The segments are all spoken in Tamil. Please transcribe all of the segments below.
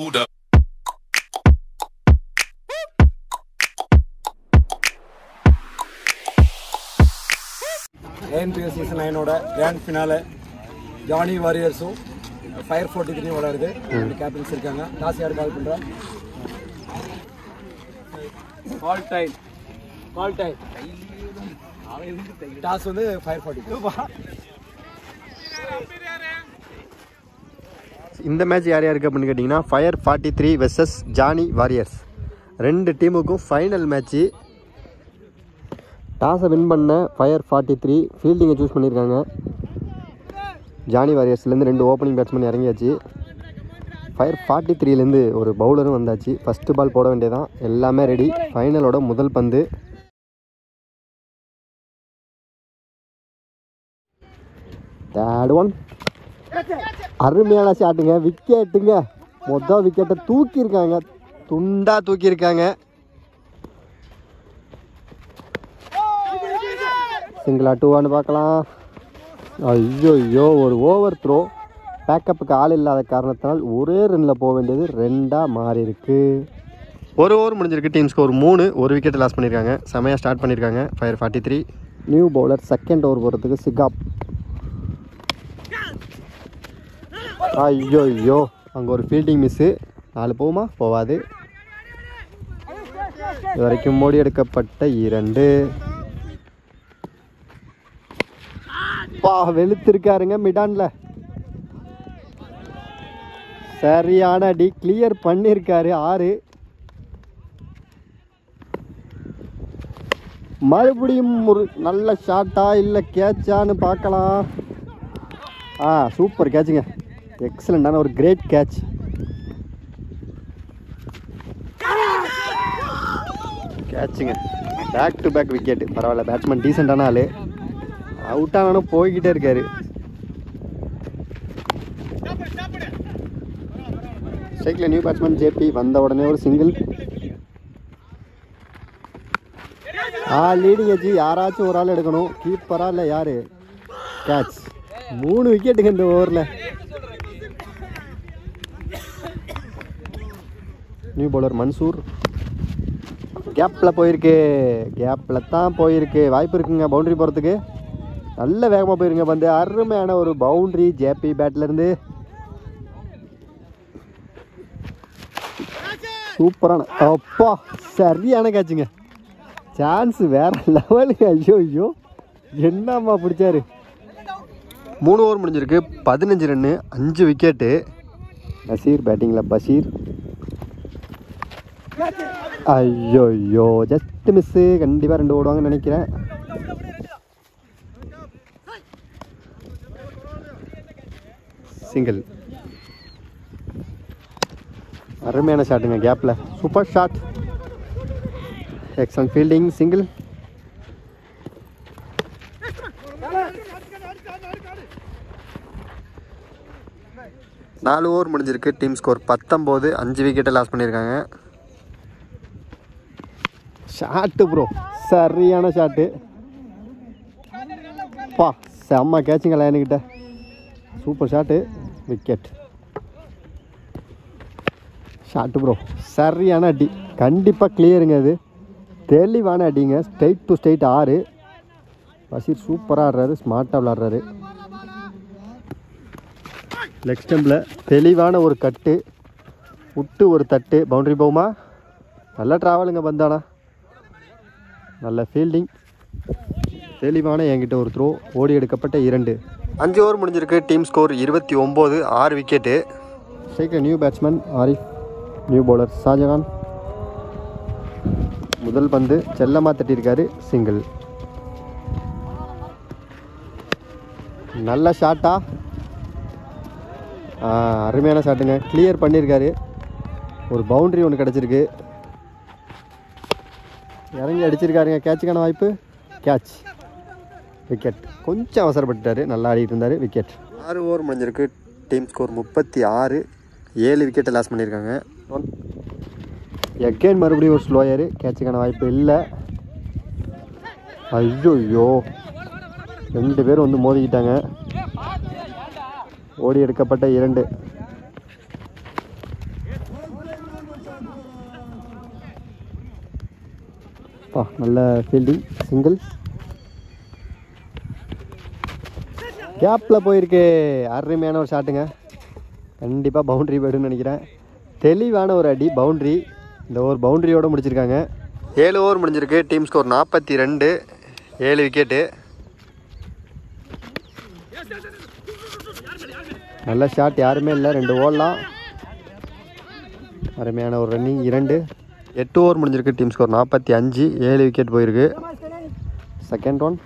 Hold up. ஏஎன்பிஎஸ் சீசன் நைனோட கிராண்ட் ஃபினாலே ஜானி வாரியர்ஸும் ஃபயர் ஃபோர்ட்டி த்ரீ விளையாடுது. ரெண்டு கேப்டன்ஸ் இருக்காங்க. டாஸ் யார் கால் பண்ணுறா call time call time toss வந்து ஃபயர் ஃபார்ட்டி இந்த மேட்ச் யார் யாருக்கு அப்படின்னு கேட்டிங்கன்னா fire forty three versus Johnny Warriors ரெண்டு டீமுக்கும் ஃபைனல் மேட்ச்சு டாஸை வின் பண்ண ஃபயர் ஃபார்ட்டி த்ரீ ஃபீல்டிங்கை சூஸ் பண்ணியிருக்காங்க ஜானி வாரியர்ஸ்லேருந்து ரெண்டு ஓப்பனிங் பேட்ஸ்மேன் இறங்கியாச்சு. ஃபயர் ஃபார்ட்டி த்ரீலேருந்து ஒரு பவுலரும் வந்தாச்சு. ஃபஸ்ட்டு பால் போட வேண்டியதான் எல்லாமே ரெடி ஃபைனலோட முதல் பந்து. தேர்ட் ஒன் அருமையான ஷாட்டுங்க விக்கெட்டுங்க மொதல் விக்கெட்டை தூக்கியிருக்காங்க. துண்டாக தூக்கியிருக்காங்க. சிங்கிளா டூவான்னு பார்க்கலாம். ஐயோ ஐயோ ஒரு ஓவர் த்ரோ பேக்கப்புக்கு ஆள் இல்லாத காரணத்தினால் ஒரே ரன்னில் போக வேண்டியது ரெண்டாக மாறி இருக்கு ஒரு ஓவர் முடிஞ்சிருக்கு. டீம் ஸ்கோர் மூணு. ஒரு விக்கெட் லாஸ் பண்ணியிருக்காங்க. செமையாக ஸ்டார்ட் பண்ணியிருக்காங்க. Fire forty three new bowler second over போகிறதுக்கு சிகாப் ஐயோ ஐயோ அங்கே ஒரு ஃபீல்டிங் மிஸ்ஸு நாலு போகுமா? போகாது இது வரைக்கும் மோடி எடுக்கப்பட்ட இரண்டு. பா வெளுத்திருக்காருங்க மிடான்ல. சரியான அடி கிளியர் பண்ணியிருக்காரு ஆறு. மறுபடியும் ஒரு நல்ல ஷாட்டா இல்லை கேட்சான்னு பார்க்கலாம். ஆ சூப்பர் கேட்சுங்க எக்ஸலண்டான ஒரு கிரேட் கேட்ச் கேட்சுங்க பேக் டு பேக் விக்கெட் பரவாயில்ல பேட்ஸ்மேன் டீசெண்டான ஆள். அவுட் ஆனாலும் போய்கிட்டே இருக்காரு. ஸ்ட்ரைக்கில் நியூ பேட்ஸ்மேன் ஜேபி வந்த உடனே ஒரு சிங்கிள் ஆ லீடிங் வச்சு யாராச்சும் ஒரு ஆள் எடுக்கணும். கீப்பரா இல்லை யார்? கேட்ச் மூணு விக்கெட்டுங்க இந்த ஓவரில் நியூ பவுலர் மன்சூர் கேப்பில் போயிருக்கு. கேப்பில் தான் போயிருக்கு. வாய்ப்பு இருக்குங்க பவுண்டரி போகிறதுக்கு நல்ல வேகமாக போயிருங்க வந்து அருமையான ஒரு பவுண்ட்ரி ஜேபி பேட்லேருந்து சூப்பரான. அப்பா சரியான கேட்சுங்க சான்ஸ் வேற லெவலுக்கு ஐயோ ஐயோ. என்னம்மா பிடிச்சாரு. மூணு ஓவர் முடிஞ்சிருக்கு. பதினஞ்சு ரன்னு அஞ்சு விக்கெட்டு பஷீர் பேட்டிங்கில் பஷீர் ஐயோ ஐயோ ஜஸ்ட் மிஸ்ஸு கண்டிப்பாக ரெண்டு ஓடுவாங்கன்னு நினைக்கிறேன் சிங்கிள் அருமையான ஷாட்டுங்க கேப்பில் super shot excellent fielding single நாலு ஓவர் முடிஞ்சிருக்கு. டீம் ஸ்கோர் பத்தொம்போது அஞ்சு விக்கெட்டை லாஸ் பண்ணியிருக்காங்க. ஷாட்டு ப்ரோ சரியான ஷாட்டு பா செம்ம கேட்சுங்களா என்கிட்ட. Super shot wicket shot bro சரியான அடி. கண்டிப்பாக கிளியருங்க அது. தெளிவான அடிங்க. ஸ்ட்ரைட் டு ஸ்ட்ரைட் ஆறு. பஷீர் சூப்பராக ஆடுறாரு. ஸ்மார்ட்டாக விளாட்றாரு. லெக் ஸ்டம்பில் தெளிவான ஒரு கட்டு. விட்டு ஒரு தட்டு. பவுண்டரி போகுமா? நல்ல ட்ராவலுங்க வந்தானா நல்ல ஃபீல்டிங் தெளிவான என்கிட்ட ஒரு த்ரோ ஓடி எடுக்கப்பட்ட இரண்டு. அஞ்சு ஓவர் முடிஞ்சிருக்கு. டீம் ஸ்கோர் இருபத்தி ஒம்பது ஆறு விக்கெட்டு ஸ்ட்ரைக்கில் new batsman Arif new bowler Shahjahan முதல் பந்து செல்லமாக தட்டியிருக்காரு சிங்கிள் நல்ல ஷாட்டா அருமையான ஷாட்டுங்க கிளியர் பண்ணியிருக்காரு. ஒரு பவுண்டரி ஒன்று கிடச்சிருக்கு. இறங்கி அடிச்சிருக்காருங்க. கேட்சுக்கான வாய்ப்பு? கேட்ச் விக்கெட் கொஞ்சம் அவசரப்பட்டுட்டாரு. நல்லா ஆடிட்டு இருந்தார். விக்கெட் ஆறு ஓவர் முடிஞ்சிருக்கு. டீம் ஸ்கோர் முப்பத்தி ஆறு. ஏழு விக்கெட்டை லாஸ் பண்ணியிருக்காங்க. எகெயின் மறுபடியும் ஒரு ஸ்லோயரு கேட்சுக்கான வாய்ப்பு இல்லை. ஐயோ ரெண்டு பேரும் வந்து மோதிக்கிட்டாங்க. ஓடி எடுக்கப்பட்ட இரண்டு. பா நல்ல ஃபீல்டிங் சிங்கிள் கேப்பில் போயிருக்கு. அருமையான ஒரு ஷாட்டுங்க கண்டிப்பாக பவுண்ட்ரி போய்டுன்னு நினைக்கிறேன். தெளிவான ஒரு அடி பவுண்ட்ரி இந்த ஓவர் பவுண்ட்ரியோடு முடிச்சிருக்காங்க. ஏழு ஓவர் முடிஞ்சிருக்கு. டீம் ஸ்கோர் நாற்பத்தி ரெண்டு ஏழு விக்கெட்டு நல்ல ஷாட் யாருமே இல்லை. ரெண்டு ஓடலாம். அருமையான ஒரு ரன்னிங் இரண்டு. எட்டு ஓவர் முடிஞ்சிருக்கு டீம் ஸ்கோர் நாற்பத்தி அஞ்சு ஏழு விக்கெட் போயிருக்கு. செகண்ட் ஒன்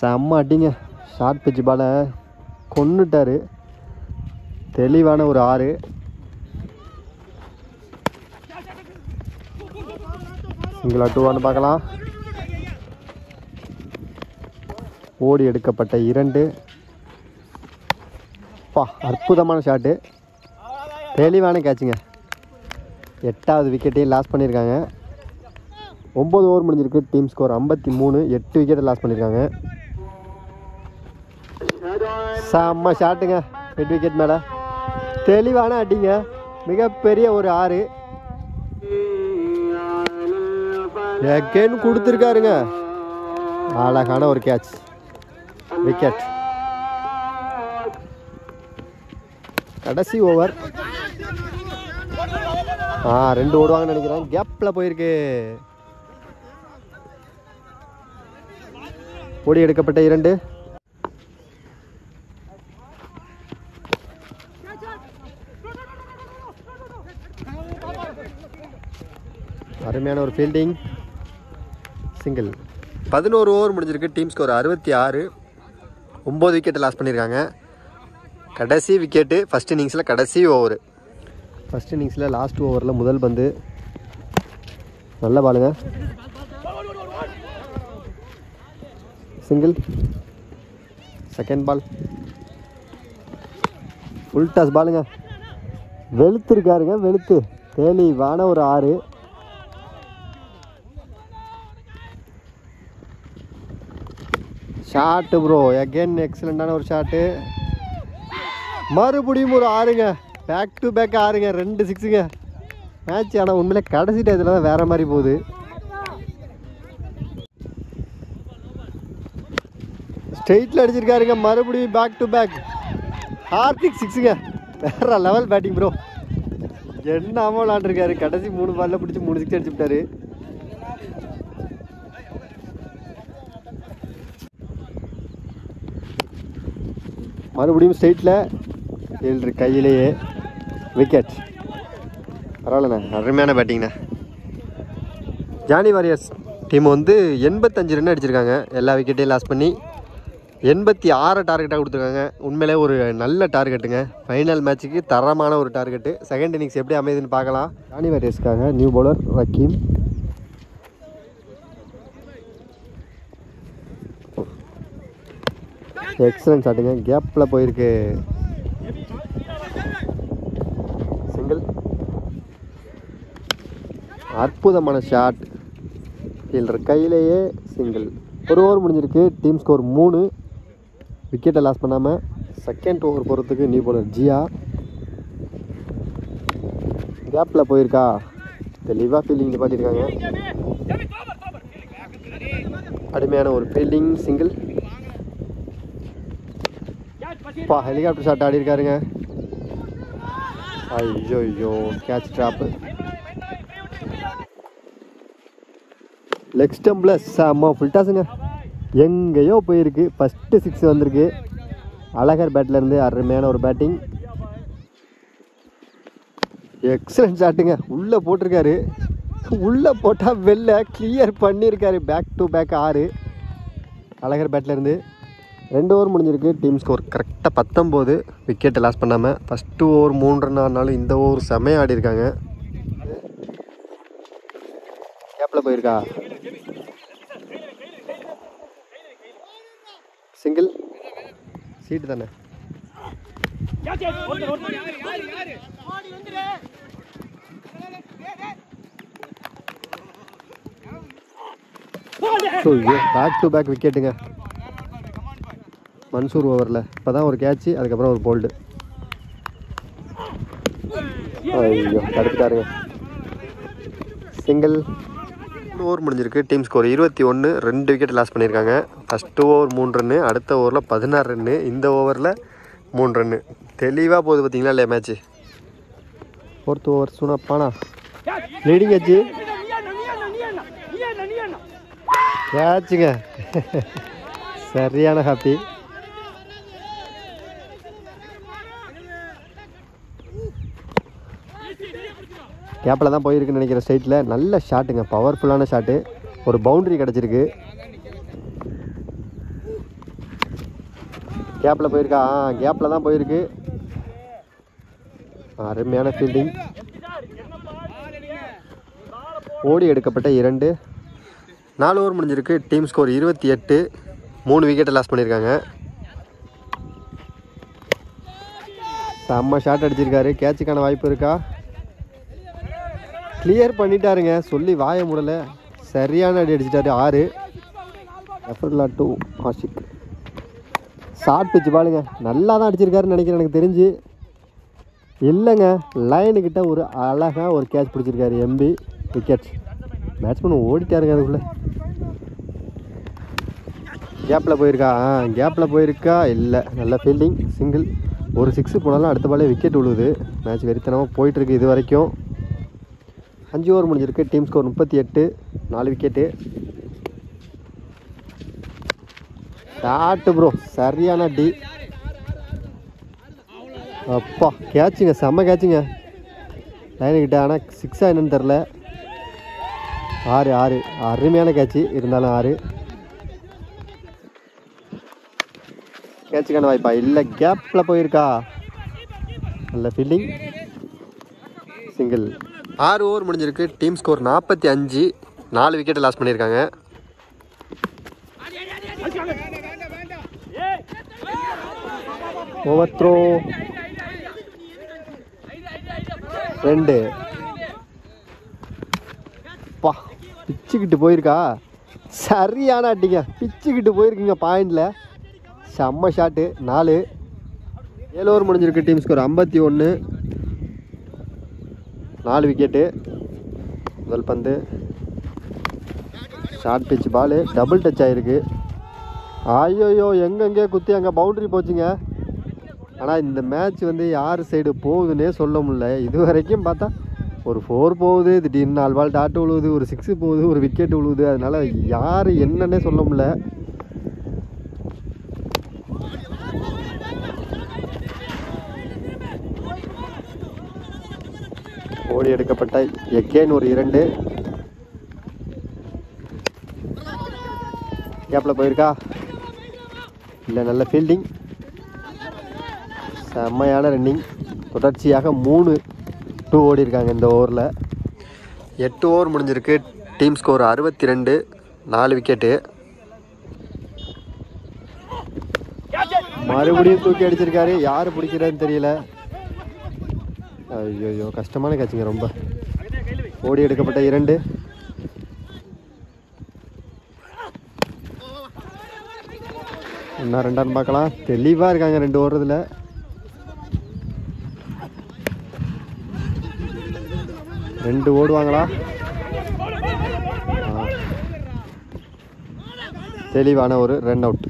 செம்ம அடிங்க. ஷார்ட் பிச்சு பாலை கொண்டுட்டார் தெளிவான ஒரு ஆறு. சிங்கிளா டூவான்னு பார்க்கலாம். ஓடி எடுக்கப்பட்ட இரண்டு. பா அற்புதமான ஷாட்டு தெளிவான கேட்சுங்க எட்டாவது விக்கெட்டையும் லாஸ் பண்ணியிருக்காங்க. ஒம்பது ஓவர் முடிஞ்சிருக்கு. டீம் ஸ்கோர் ஐம்பத்தி மூணு. எட்டு விக்கெட்டை லாஸ் பண்ணியிருக்காங்க. செம்ம ஷாட்டுங்க எட்டு விக்கெட் மேலே. தெளிவான அடிங்க. மிகப்பெரிய ஒரு ஆறு. எகேன்னு கொடுத்துருக்காருங்க. அழகான ஒரு கேட்ச் விக்கெட் கடைசி ஓவர் ஆ ரெண்டு ஓடுவாங்கன்னு நினைக்கிறேன். கேப்பில் போயிருக்கு. ஓடி எடுக்கப்பட்ட இரண்டு. அருமையான ஒரு ஃபீல்டிங் சிங்கிள் பதினோரு ஓவர் முடிஞ்சிருக்கு. டீம் ஸ்கோர் அறுபத்தி ஆறு. ஒம்பது விக்கெட்டை லாஸ் பண்ணியிருக்காங்க கடைசி விக்கெட்டு ஃபஸ்ட் இன்னிங்ஸில் கடைசி ஓவர் ஃபஸ்ட் இன்னிங்ஸில் லாஸ்ட் ஓவரில் முதல் பந்து. நல்ல பாலுங்க. Single second ball full toss பாலுங்க. வெளுத்து இருக்காருங்க வெளுத்து. தெளிவான ஒரு ஆறு. ஷாட்டு ப்ரோ அகெயின் எக்ஸலண்ட்டான ஒரு ஷாட்டு மறுபடியும் ஒரு ஆறுங்க. பேக் டு பேக் ஆறுங்க ரெண்டு சிக்ஸுங்க மேட்ச் ஆனால் உண்மையிலே கடைசி டயத்தில் தான் வேறு மாதிரி போகுது. ஸ்ட்ரெயிட்டில் அடிச்சிருக்காருங்க மறுபடியும் பேக் டு பேக் ஹார்டிக் சிக்ஸுங்க வேற லெவல் பேட்டிங் ப்ரோ என்ன அம்மா விளாண்டுருக்காரு? கடைசி மூணு பால்ல பிடிச்சி மூணு சிக்ஸ் அடிச்சு விட்டாரு. மறுபடியும் ஸ்ட்ரெயிட்டில் ஏழு கையிலேயே. விக்கெட் பரவாயில்லண்ணே. அருமையான பேட்டிங்ண்ணே ஜானி வாரியர்ஸ் டீம் வந்து எண்பத்தஞ்சு ரன் அடிச்சிருக்காங்க. எல்லா விக்கெட்டையும் லாஸ் பண்ணி எண்பத்தி ஆறு டார்கெட்டாக கொடுத்துருக்காங்க. உண்மையிலே ஒரு நல்ல டார்கெட்டுங்க ஃபைனல் மேட்ச்சுக்கு தரமான ஒரு டார்கெட்டு செகண்ட் இன்னிங்ஸ் எப்படி அமையுதுன்னு பார்க்கலாம். ஜானி வாரியர்ஸ்க்காக நியூ பவுலர் ரக்கீம் எக்ஸலன்ட் ஷாட்டுங்க கேப்பில் போயிருக்கு சிங்கிள் அற்புதமான ஷாட். ஃபீல்டர் கையிலேயே சிங்கிள் ஒரு ஓவர் முடிஞ்சிருக்கு. டீம் ஸ்கோர் மூணு. விக்கெட்டை லாஸ் பண்ணாமல் செகண்ட் ஓவர் போகிறதுக்கு நியூ bowler ஜியா. கேப்பில் போயிருக்கா? தெளிவாக ஃபீல்டிங் நிப்பாட்டியிருக்காங்க அருமையான ஒரு ஃபீல்டிங் சிங்கிள் பா ஹெலிகாப்டர் ஷாட் ஆடி இருக்காருங்க ஐயோ ஐயோ கேட்ச் ட்ராப்பு லெக் ஸ்டம்பில் செம்ம ஃபுல் டாஸுங்க எங்கேயோ போயிருக்கு. ஃபஸ்ட்டு சிக்ஸ் வந்திருக்கு. அழகர் பேட்லேருந்து அருமையான ஒரு பேட்டிங் எக்ஸலன்ட் ஷாட்டுங்க உள்ளே போட்டிருக்காரு. உள்ளே போட்டால் வெளில கிளியர் பண்ணியிருக்காரு பேக் டு பேக் ஆறு. அழகர் பேட்லேருந்து ரெண்டு ஓவர் முடிஞ்சிருக்கு. டீம் ஸ்கோர் கரெக்டாக பத்தொம்போது. விக்கெட்டை லாஸ் பண்ணாமல் ஃபஸ்ட்டு ஓவர் மூன்று ரன் இந்த ஓவர் செமையாக ஆடிருக்காங்க கேப்பில் போயிருக்கா? சிங்கிள் சீட்டு தானே? பேக் டு பேக் விக்கெட்டுங்க மன்சூர் ஓவரில் இப்போ தான் ஒரு கேட்ச்சு அதுக்கப்புறம் ஒரு போல்டு ஐயோ தடுத்துட்டாருங்க. சிங்கிள் ஓவர் முடிஞ்சிருக்கு டீம் ஸ்கோர் இருபத்தி ஒன்று ரெண்டு விக்கெட் லாஸ் பண்ணியிருக்காங்க. ஃபஸ்ட்டு ஓவர் மூணு ரன்னு அடுத்த ஓவரில் பதினாறு ரன்னு இந்த ஓவரில் மூணு ரன்னு தெளிவாக போகுது பார்த்தீங்களா இல்லையா மேட்ச்சு ஃபோர்த் ஓவர் சுனப்பானா? லீடிங் ஆச்சு கேட்சுங்க சரியான ஹாப்பி கேப்பில் தான் போயிருக்குன்னு நினைக்கிற ஸ்டேட்டில் நல்ல ஷாட்டுங்க பவர்ஃபுல்லான ஷாட்டு ஒரு பவுண்ட்ரி கிடச்சிருக்கு. கேப்பில் போயிருக்கா? ஆ கேப்பில் தான் போயிருக்கு. அருமையான ஃபீல்டிங் ஓடி எடுக்கப்பட்ட இரண்டு. நாலு ஓவர் முடிஞ்சிருக்கு. டீம் ஸ்கோர் இருபத்தி எட்டு. மூணு விக்கெட்டை லாஸ் பண்ணியிருக்காங்க. செம்ம ஷாட் அடிச்சிருக்காரு. கேட்சுக்கான வாய்ப்பு இருக்கா? கிளியர் பண்ணிட்டாருங்க. சொல்லி வாய முடலை. சரியான அடி அடிச்சிட்டாரு. ஆறு. எஃபர்லா டூ ஆஷிக். ஷார்ட் பிச்சு பாருங்க. நல்லா தான் அடிச்சிருக்காருன்னு நினைக்கிறேன் எனக்கு தெரிஞ்சு. இல்லைங்க லைனுக்கிட்ட ஒரு அழகாக ஒரு கேட்ச் பிடிச்சிருக்காரு எம்பி விக்கெட் பேட்ஸ்மேன் ஓடிட்டாருங்க அதுக்குள்ளே. கேப்பில் போயிருக்கா? ஆ கேப்பில் போயிருக்கா? இல்லை. நல்ல ஃபீல்டிங் சிங்கிள் ஒரு சிக்ஸு போனாலும் அடுத்த பாலே விக்கெட் விழுவுது. மேட்ச் வெறித்தனமாக போயிட்டுருக்கு இது வரைக்கும். அஞ்சு ஓவர் முடிஞ்சிருக்கு. டீம் ஸ்கோர் முப்பத்தி எட்டு. நாலு விக்கெட்டு ஷாட்டு ப்ரோ சரியான டி அப்பா கேட்சுங்க செம்ம கேட்சுங்க லைனுக்கிட்ட ஆனால் சிக்ஸாக என்னன்னு தெரில ஆறு ஆறு. அருமையான கேட்சு இருந்தாலும் ஆறு. கேட்சுக்கான வாய்ப்பா? இல்லை கேப்பில் போயிருக்கா? நல்ல ஃபீல்டிங் சிங்கிள் ஆறு ஓவர் முடிஞ்சிருக்கு. டீம் ஸ்கோர் நாற்பத்தி அஞ்சு. நாலு விக்கெட் லாஸ் பண்ணியிருக்காங்க. ஓவர் த்ரோ ரெண்டு. பா பிச்சுக்கிட்டு போயிருக்கா. சரியான அட்டிங்க பிச்சுக்கிட்டு போயிருக்குங்க பாயிண்டில். செம்ம ஷாட்டு. நாலு. ஏழு ஓவர் முடிஞ்சிருக்கு. டீம் ஸ்கோர் ஐம்பத்தி ஒன்று நாலு விக்கெட்டு. முதல் பந்து. Short pitch ball. Double touch ஆகிருக்கு ஐயோயோ எங்கெங்கே குத்தி அங்கே பவுண்டரி போச்சுங்க. ஆனால் இந்த மேட்ச் வந்து யார் சைடு போகுதுன்னே சொல்ல முடியல. இது வரைக்கும் பார்த்தா ஒரு ஃபோர் போகுது திடீர்னு நாலு பால் டாட்டு விழுவுது ஒரு சிக்ஸு போகுது ஒரு விக்கெட் விழுவுது. அதனால் யார் என்னன்னே சொல்ல முடியல. ஓடி எடுக்கப்பட்ட எக்கேன் ஒரு இரண்டு. கேப்பில் போயிருக்கா? இல்லை நல்ல ஃபீல்டிங் செம்மையான ரன்னிங் தொடர்ச்சியாக மூணு டூ ஓடி இருக்காங்க இந்த ஓவரில் எட்டு ஓவர் முடிஞ்சிருக்கு. டீம் ஸ்கோர் அறுபத்தி ரெண்டு நாலு விக்கெட்டு மறுபடியும் தூக்கி அடிச்சிருக்காரு. யார் பிடிக்கிறதுன்னு தெரியல. ஐயோ கஷ்டமான கேட்சுங்க ரொம்ப. ஓடி எடுக்கப்பட்ட இரண்டு. இன்னும் ரெண்டான்னு பார்க்கலாம். தெளிவாக இருக்காங்க ரெண்டு ஓடுறதுல ரெண்டு ஓடுவாங்களா? தெளிவான ஒரு ரன் அவுட்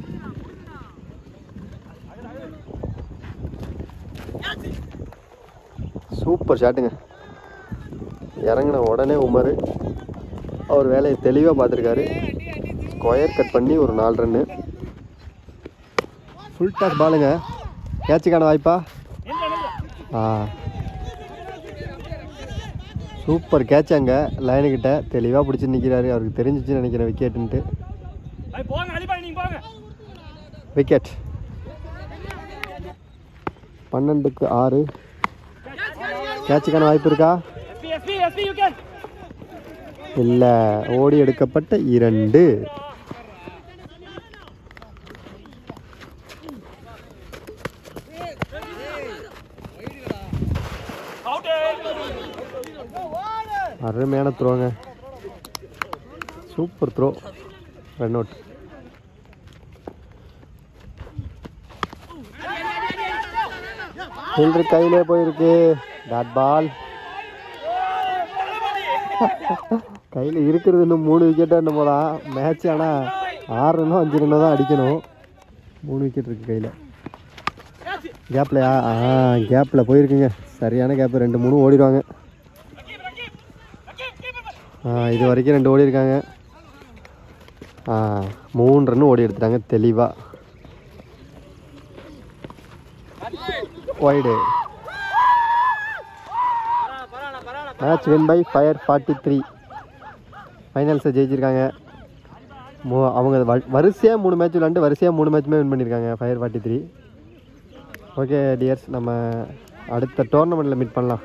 சூப்பர் ஷாட்டுங்க. இறங்கின உடனே உமர் அவர் வேலையை தெளிவாக பார்த்துருக்காரு. ஸ்கொயர் கட் பண்ணி ஒரு நாலு ரன்னு ஃபுல் டாஸ் பாலுங்க கேட்சுக்கான வாய்ப்பா? ஆ. சூப்பர் கேட்ச் அங்கே. லைனுக்கிட்ட தெளிவாக பிடிச்சி நிற்கிறாரு அவருக்கு தெரிஞ்சிச்சு நினைக்கிறேன் விக்கெட்டுன்ட்டு. விக்கெட். பன்னெண்டுக்கு ஆறு. கேட்சுக்கான வாய்ப்பு இருக்கா? இல்லை ஓடி எடுக்கப்பட்ட இரண்டு அவுட் செம்மையான த்ரோங்க super throw run out fielder கையிலே போயிருக்கு. டாட் பால் கையில் இருக்கிறது இன்னும் மூணு விக்கெட்டாக இன்னும் தான் மேட்ச் ஆனால் ஆறு ரன்னோ அஞ்சு ரன்னோ தான் அடிக்கணும். மூணு விக்கெட் இருக்குது கையில். கேப்லையா ஆ கேப்பில் போயிருக்குங்க. சரியான கேப்பு ரெண்டு மூணு ஓடிடுவாங்க. இது வரைக்கும் ரெண்டு ஓடி இருக்காங்க ஆ மூணு ரன்னு ஓடி எடுத்துட்டாங்க தெளிவாக wide match win by fire forty three ஃபைனல்ஸை ஜெயிச்சிருக்காங்க. மூ அவங்க வ- வரிசையாக மூணு மேட்ச் விளாண்டு வரிசையாக மூணு மேட்ச்சுமே வின் பண்ணியிருக்காங்க fire forty three okay dears நம்ம அடுத்த டோர்னமெண்ட்டில் மீட் பண்ணலாம்.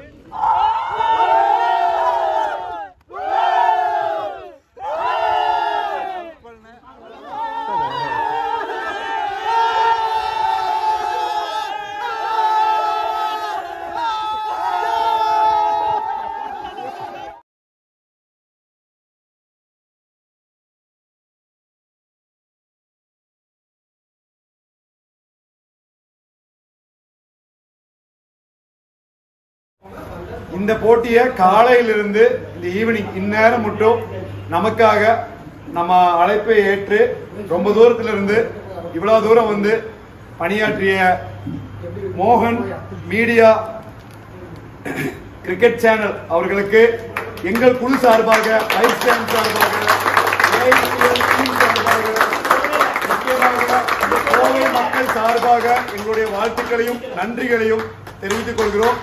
இந்த போட்டியை காலையிலிருந்து இந்த ஈவினிங் இந்நேரம் மட்டும் நமக்காக நம்ம அழைப்பை ஏற்று ரொம்ப தூரத்திலிருந்து இவ்வளவு தூரம் வந்து பணியாற்றிய மோகன் மீடியா கிரிக்கெட் சேனல் அவர்களுக்கு எங்கள் குழு சார்பாக வைஸ் சேனல் சார்பாக முக்கியமாக மக்கள் சார்பாக எங்களுடைய வாழ்த்துக்களையும் நன்றிகளையும் தெரிவித்துக் கொள்கிறோம்.